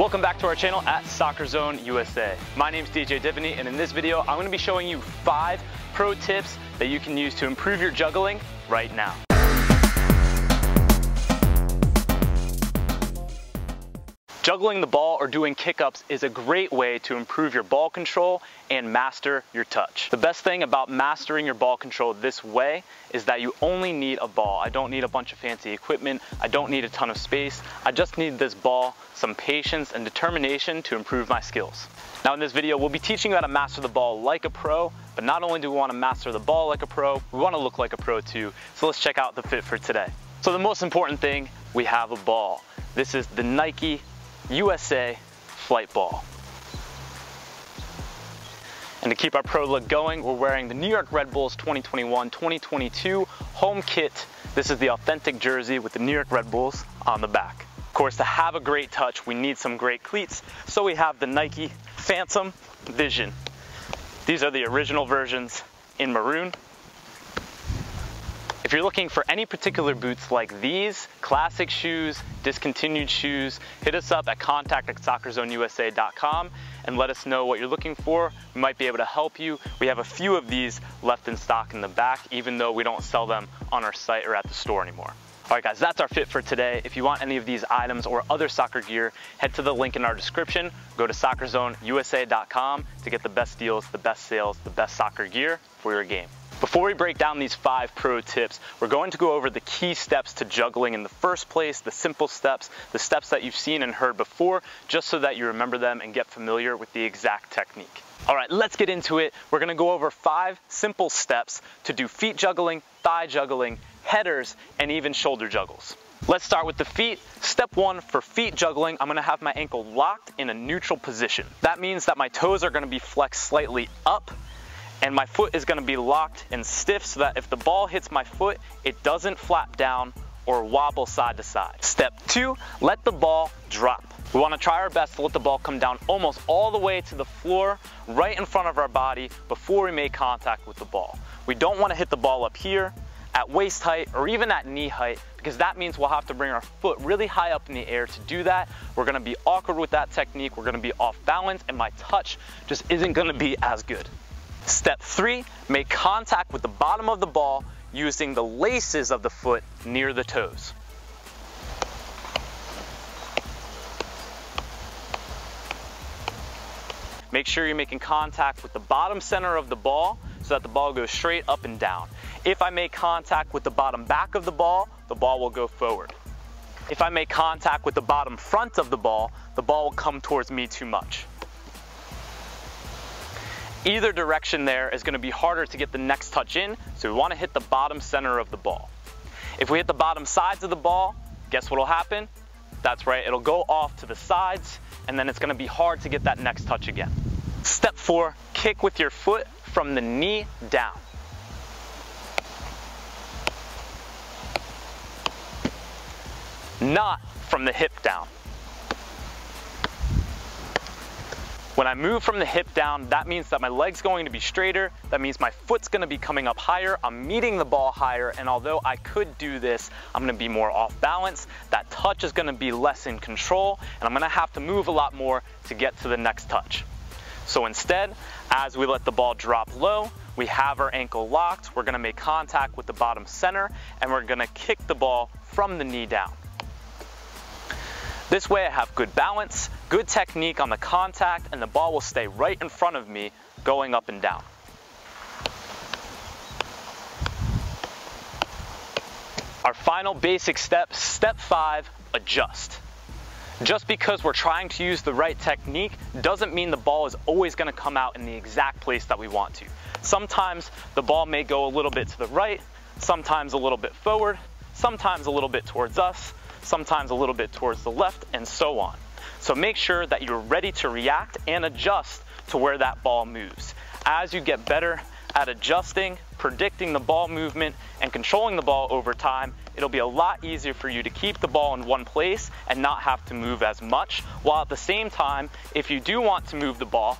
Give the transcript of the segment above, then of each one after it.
Welcome back to our channel at Soccer Zone USA. My name is DJ Diveny and in this video I'm going to be showing you five pro tips that you can use to improve your juggling right now. Juggling the ball or doing kick-ups is a great way to improve your ball control and master your touch. The best thing about mastering your ball control this way is that you only need a ball. I don't need a bunch of fancy equipment. I don't need a ton of space. I just need this ball, some patience and determination to improve my skills. Now in this video, we'll be teaching you how to master the ball like a pro, but not only do we want to master the ball like a pro, we want to look like a pro too. So let's check out the fit for today. So the most important thing, we have a ball. This is the Nike USA flight ball. And to keep our pro look going, we're wearing the New York Red Bulls 2021-2022 home kit. This is the authentic jersey with the New York Red Bulls on the back. Of course, to have a great touch, we need some great cleats. So we have the Nike Phantom Vision. These are the original versions in maroon. If you're looking for any particular boots like these, classic shoes, discontinued shoes, hit us up at contact at soccerzoneusa.com and let us know what you're looking for. We might be able to help you. We have a few of these left in stock in the back, even though we don't sell them on our site or at the store anymore. All right guys, that's our fit for today. If you want any of these items or other soccer gear, head to the link in our description. Go to soccerzoneusa.com to get the best deals, the best sales, the best soccer gear for your game. Before we break down these five pro tips, we're going to go over the key steps to juggling in the first place, the simple steps, the steps that you've seen and heard before, just so that you remember them and get familiar with the exact technique. All right, let's get into it. We're gonna go over five simple steps to do feet juggling, thigh juggling, headers, and even shoulder juggles. Let's start with the feet. Step one for feet juggling, I'm gonna have my ankle locked in a neutral position. That means that my toes are gonna be flexed slightly up and my foot is gonna be locked and stiff so that if the ball hits my foot, it doesn't flap down or wobble side to side. Step two, let the ball drop. We wanna try our best to let the ball come down almost all the way to the floor, right in front of our body before we make contact with the ball. We don't wanna hit the ball up here, at waist height, or even at knee height, because that means we'll have to bring our foot really high up in the air to do that. We're gonna be awkward with that technique, we're gonna be off balance, and my touch just isn't gonna be as good. Step three, make contact with the bottom of the ball using the laces of the foot near the toes. Make sure you're making contact with the bottom center of the ball so that the ball goes straight up and down. If I make contact with the bottom back of the ball, the ball will go forward. If I make contact with the bottom front of the ball, the ball will come towards me too much either direction there is gonna be harder to get the next touch in, so we wanna hit the bottom center of the ball. If we hit the bottom sides of the ball, guess what'll happen? That's right, it'll go off to the sides, and then it's gonna be hard to get that next touch again. Step four, kick with your foot from the knee down. Not from the hip down. When I move from the hip down, that means that my leg's going to be straighter. That means my foot's gonna be coming up higher. I'm meeting the ball higher. And although I could do this, I'm gonna be more off balance. That touch is gonna be less in control. And I'm gonna have to move a lot more to get to the next touch. So instead, as we let the ball drop low, we have our ankle locked. We're gonna make contact with the bottom center and we're gonna kick the ball from the knee down. This way I have good balance, good technique on the contact, and the ball will stay right in front of me going up and down. Our final basic step, step five, adjust. Just because we're trying to use the right technique doesn't mean the ball is always gonna come out in the exact place that we want to. Sometimes the ball may go a little bit to the right, sometimes a little bit forward, sometimes a little bit towards us, sometimes a little bit towards the left, and so on. So make sure that you're ready to react and adjust to where that ball moves. As you get better at adjusting, predicting the ball movement, and controlling the ball over time, it'll be a lot easier for you to keep the ball in one place and not have to move as much, while at the same time, if you do want to move the ball,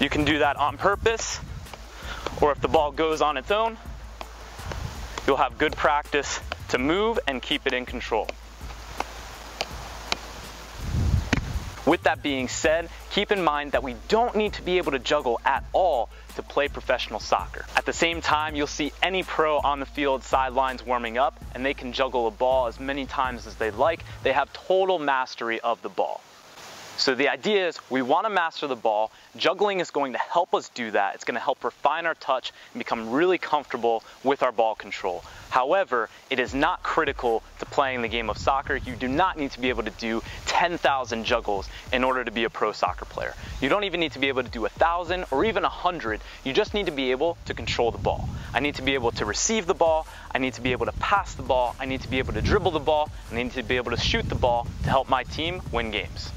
you can do that on purpose, or if the ball goes on its own, you'll have good practice to move and keep it in control. With that being said, keep in mind that we don't need to be able to juggle at all to play professional soccer. At the same time, you'll see any pro on the field sidelines warming up and they can juggle a ball as many times as they like. They have total mastery of the ball. So the idea is we want to master the ball. Juggling is going to help us do that. It's going to help refine our touch and become really comfortable with our ball control. However, it is not critical to playing the game of soccer. You do not need to be able to do 10,000 juggles in order to be a pro soccer player. You don't even need to be able to do a thousand or even a hundred. You just need to be able to control the ball. I need to be able to receive the ball. I need to be able to pass the ball. I need to be able to dribble the ball. I need to be able to shoot the ball to help my team win games.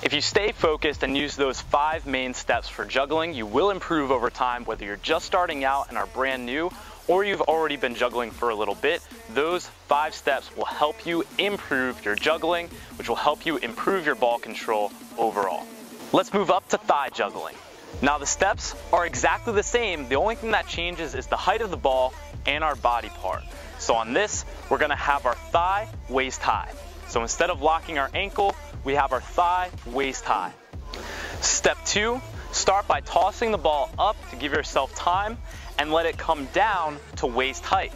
If you stay focused and use those five main steps for juggling, you will improve over time whether you're just starting out and are brand new or you've already been juggling for a little bit. Those five steps will help you improve your juggling, which will help you improve your ball control overall. Let's move up to thigh juggling. Now the steps are exactly the same. The only thing that changes is the height of the ball and our body part. So on this, we're gonna have our thigh waist high. So instead of locking our ankle, we have our thigh waist high. Step two, start by tossing the ball up to give yourself time and let it come down to waist height.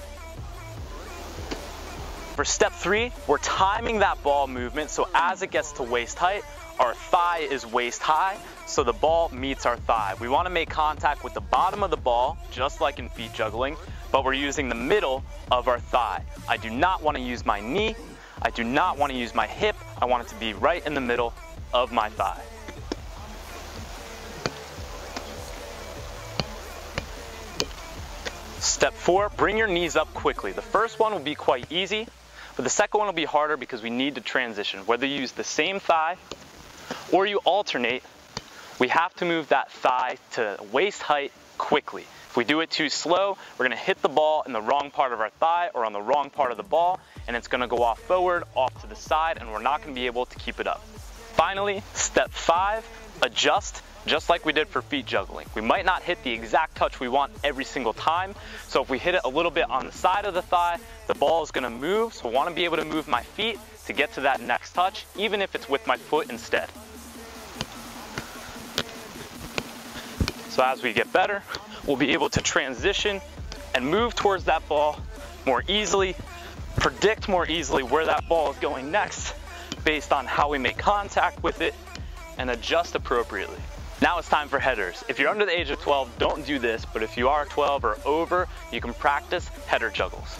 For step three, we're timing that ball movement so as it gets to waist height, our thigh is waist high, so the ball meets our thigh. We wanna make contact with the bottom of the ball, just like in feet juggling, but we're using the middle of our thigh. I do not wanna use my knee, I do not wanna use my hip, I want it to be right in the middle of my thigh. Step four, bring your knees up quickly. The first one will be quite easy, but the second one will be harder because we need to transition. Whether you use the same thigh or you alternate, we have to move that thigh to waist height quickly. If we do it too slow, we're gonna hit the ball in the wrong part of our thigh or on the wrong part of the ball, and it's gonna go off forward, off to the side, and we're not gonna be able to keep it up. Finally, step five, adjust just like we did for feet juggling. We might not hit the exact touch we want every single time, so if we hit it a little bit on the side of the thigh, the ball is gonna move, so I wanna be able to move my feet to get to that next touch, even if it's with my foot instead. So as we get better, we'll be able to transition and move towards that ball more easily, predict more easily where that ball is going next based on how we make contact with it and adjust appropriately. Now it's time for headers. If you're under the age of 12, don't do this, but if you are 12 or over, you can practice header juggles.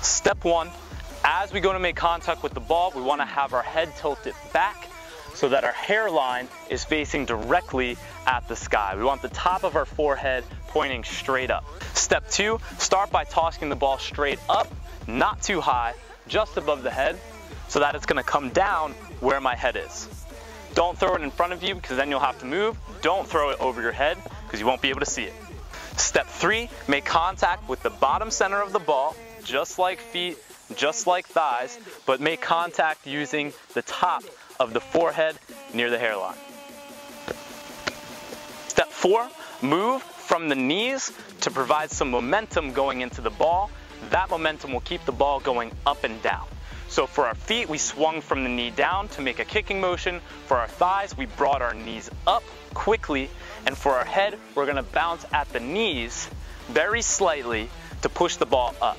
Step one, as we go to make contact with the ball, we wanna have our head tilted back so that our hairline is facing directly at the sky. We want the top of our forehead pointing straight up. Step two, start by tossing the ball straight up, not too high, just above the head, so that it's gonna come down where my head is. Don't throw it in front of you because then you'll have to move. Don't throw it over your head because you won't be able to see it. Step three, make contact with the bottom center of the ball, just like feet, just like thighs, but make contact using the top of the forehead near the hairline. Step four, move from the knees to provide some momentum going into the ball. That momentum will keep the ball going up and down. So for our feet, we swung from the knee down to make a kicking motion. For our thighs, we brought our knees up quickly. And for our head, we're gonna bounce at the knees very slightly to push the ball up.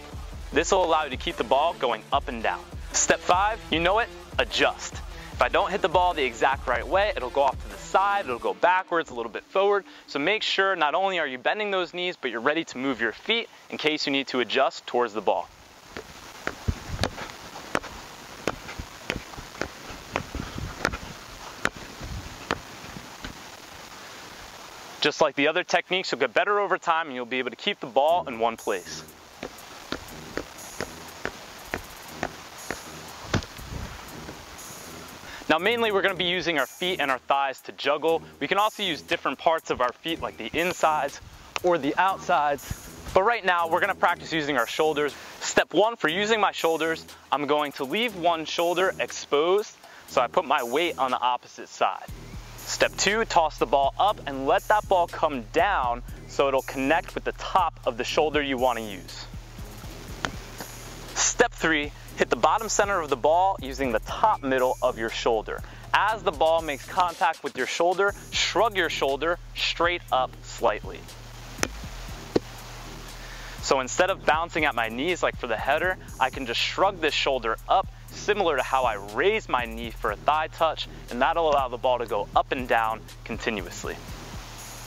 This will allow you to keep the ball going up and down. Step five, you know it, adjust. If I don't hit the ball the exact right way, it'll go off to the side, it'll go backwards, a little bit forward. So make sure not only are you bending those knees, but you're ready to move your feet in case you need to adjust towards the ball. Just like the other techniques, you'll get better over time and you'll be able to keep the ball in one place. Now mainly we're gonna be using our feet and our thighs to juggle. We can also use different parts of our feet like the insides or the outsides. But right now we're gonna practice using our shoulders. Step one for using my shoulders, I'm going to leave one shoulder exposed so I put my weight on the opposite side. Step two, toss the ball up and let that ball come down so it'll connect with the top of the shoulder you wanna use. Step three, hit the bottom center of the ball using the top middle of your shoulder. As the ball makes contact with your shoulder, shrug your shoulder straight up slightly. So instead of bouncing at my knees like for the header, I can just shrug this shoulder up similar to how I raise my knee for a thigh touch, and that'll allow the ball to go up and down continuously.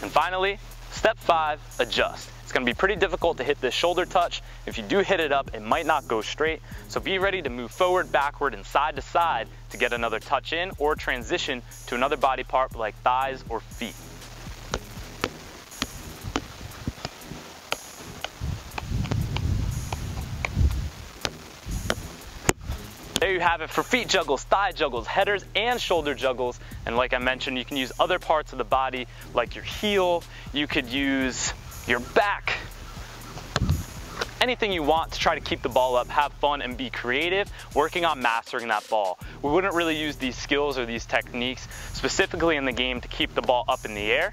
And finally, step five, adjust. It's gonna be pretty difficult to hit this shoulder touch. If you do hit it up, it might not go straight. So be ready to move forward, backward, and side to side to get another touch in or transition to another body part like thighs or feet. There you have it for feet juggles, thigh juggles, headers, and shoulder juggles. And like I mentioned, you can use other parts of the body like your heel, you could use your back, anything you want to try to keep the ball up, have fun, and be creative, working on mastering that ball. We wouldn't really use these skills or these techniques specifically in the game to keep the ball up in the air,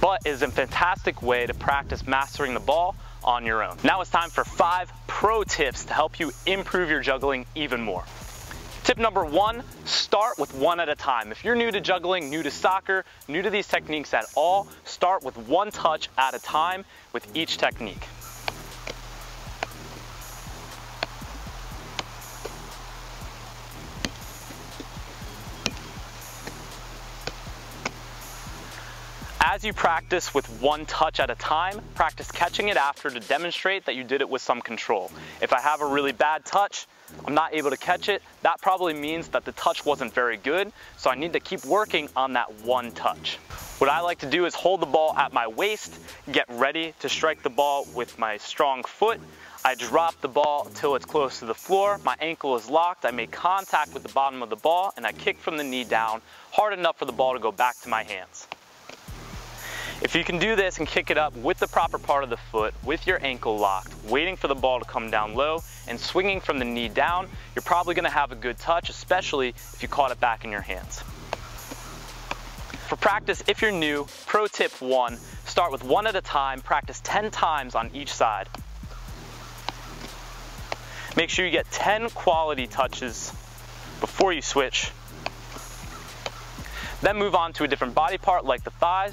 but is a fantastic way to practice mastering the ball on your own. Now it's time for five pro tips to help you improve your juggling even more. Tip number one, start with one at a time. If you're new to juggling, new to soccer, new to these techniques at all, start with one touch at a time with each technique. As you practice with one touch at a time, practice catching it after to demonstrate that you did it with some control. If I have a really bad touch, I'm not able to catch it, that probably means that the touch wasn't very good, so I need to keep working on that one touch. What I like to do is hold the ball at my waist, get ready to strike the ball with my strong foot. I drop the ball until it's close to the floor, my ankle is locked, I make contact with the bottom of the ball, and I kick from the knee down, hard enough for the ball to go back to my hands. If you can do this and kick it up with the proper part of the foot, with your ankle locked, waiting for the ball to come down low and swinging from the knee down, you're probably gonna have a good touch, especially if you caught it back in your hands. For practice, if you're new, pro tip one, start with one at a time, practice 10 times on each side. Make sure you get 10 quality touches before you switch. Then move on to a different body part like the thighs,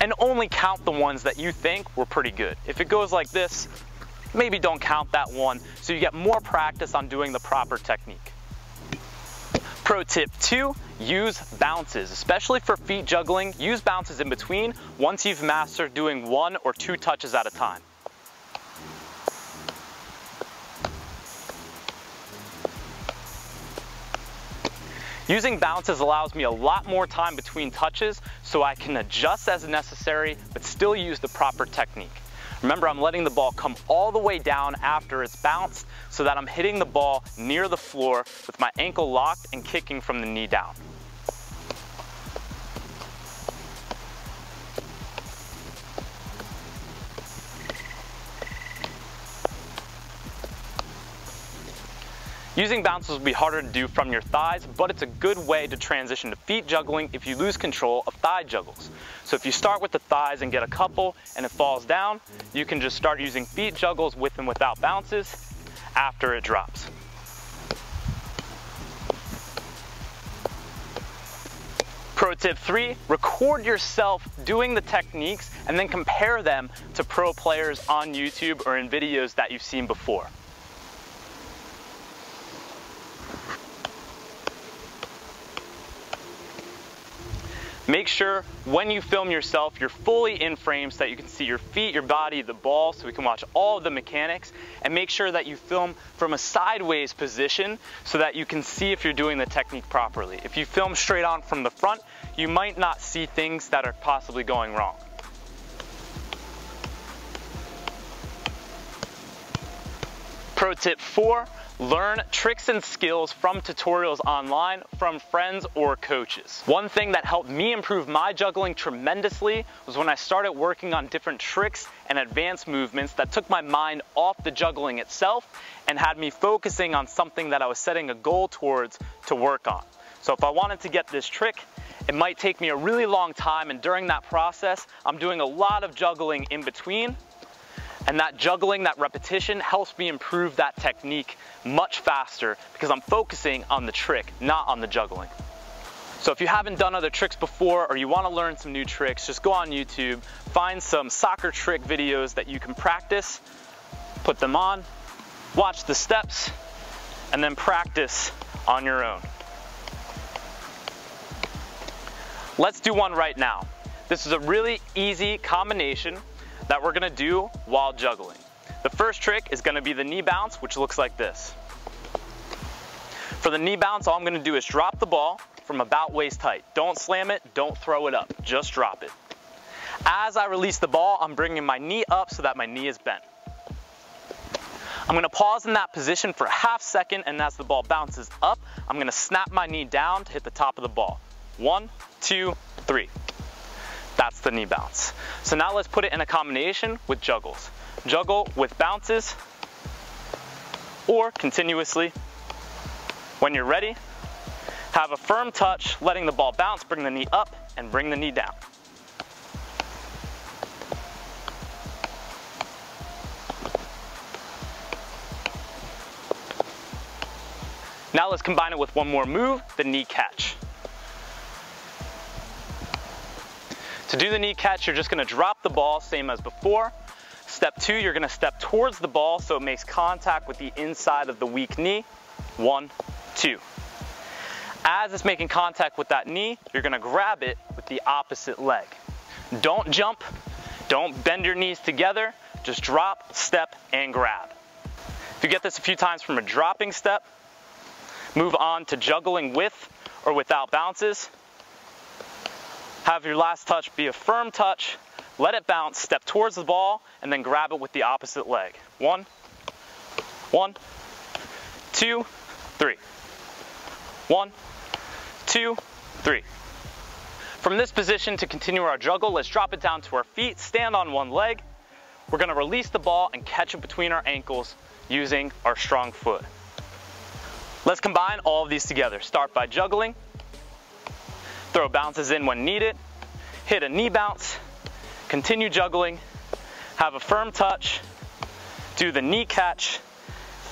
and only count the ones that you think were pretty good. If it goes like this, maybe don't count that one so you get more practice on doing the proper technique. Pro tip two, use bounces, especially for feet juggling. Use bounces in between once you've mastered doing one or two touches at a time. Using bounces allows me a lot more time between touches so I can adjust as necessary, but still use the proper technique. Remember, I'm letting the ball come all the way down after it's bounced so that I'm hitting the ball near the floor with my ankle locked and kicking from the knee down. Using bounces will be harder to do from your thighs, but it's a good way to transition to feet juggling if you lose control of thigh juggles. So if you start with the thighs and get a couple and it falls down, you can just start using feet juggles with and without bounces after it drops. Pro tip three, record yourself doing the techniques and then compare them to pro players on YouTube or in videos that you've seen before. Make sure when you film yourself, you're fully in frame so that you can see your feet, your body, the ball, so we can watch all of the mechanics. And make sure that you film from a sideways position so that you can see if you're doing the technique properly. If you film straight on from the front, you might not see things that are possibly going wrong. Pro tip four, Learn tricks and skills from tutorials online from friends or coaches. One thing that helped me improve my juggling tremendously was when I started working on different tricks and advanced movements that took my mind off the juggling itself and had me focusing on something that I was setting a goal towards to work on. So if I wanted to get this trick, it might take me a really long time and during that process, I'm doing a lot of juggling in between And that juggling, that repetition helps me improve that technique much faster because I'm focusing on the trick, not on the juggling. So if you haven't done other tricks before or you wanna learn some new tricks, just go on YouTube, find some soccer trick videos that you can practice, put them on, watch the steps, and then practice on your own. Let's do one right now. This is a really easy combination that we're gonna do while juggling. The first trick is gonna be the knee bounce, which looks like this. For the knee bounce, all I'm gonna do is drop the ball from about waist height. Don't slam it, don't throw it up, just drop it. As I release the ball, I'm bringing my knee up so that my knee is bent. I'm gonna pause in that position for a half second and as the ball bounces up, I'm gonna snap my knee down to hit the top of the ball. One, two, three. That's the knee bounce. So now let's put it in a combination with juggles. Juggle with bounces or continuously. When you're ready, have a firm touch, letting the ball bounce, bring the knee up and bring the knee down. Now let's combine it with one more move, the knee catch. Do the knee catch, you're just gonna drop the ball, same as before. Step two, you're gonna step towards the ball so it makes contact with the inside of the weak knee. One, two. As it's making contact with that knee, you're gonna grab it with the opposite leg. Don't jump, don't bend your knees together, just drop, step, and grab. If you get this a few times from a dropping step, move on to juggling with or without bounces, have your last touch be a firm touch, let it bounce, step towards the ball, and then grab it with the opposite leg. One, one, two, three. One, two, three. From this position to continue our juggle, let's drop it down to our feet, stand on one leg. We're gonna release the ball and catch it between our ankles using our strong foot. Let's combine all of these together. Start by juggling, Throw bounces in when needed. Hit a knee bounce. Continue juggling. Have a firm touch. Do the knee catch,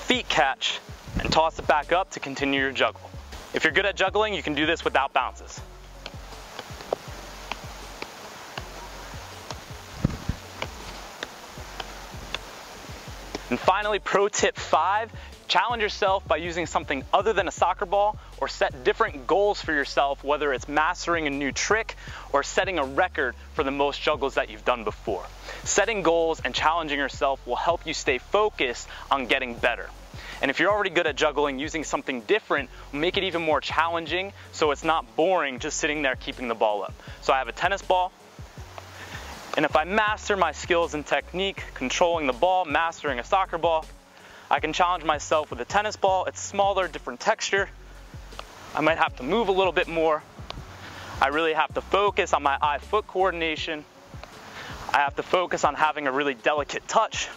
feet catch, and toss it back up to continue your juggle. If you're good at juggling, you can do this without bounces. And finally, pro tip five, Challenge yourself by using something other than a soccer ball or set different goals for yourself, whether it's mastering a new trick or setting a record for the most juggles that you've done before. Setting goals and challenging yourself will help you stay focused on getting better. And if you're already good at juggling, using something different will make it even more challenging so it's not boring just sitting there keeping the ball up. So I have a tennis ball, and if I master my skills and technique, controlling the ball, mastering a soccer ball, I can challenge myself with a tennis ball. It's smaller, different texture. I might have to move a little bit more. I really have to focus on my eye-foot coordination. I have to focus on having a really delicate touch.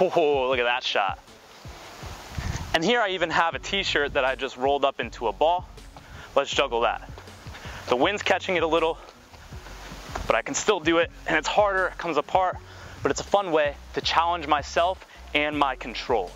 Oh, look at that shot. And here I even have a t-shirt that I just rolled up into a ball. Let's juggle that. The wind's catching it a little, but I can still do it and it's harder, it comes apart, but it's a fun way to challenge myself and my control.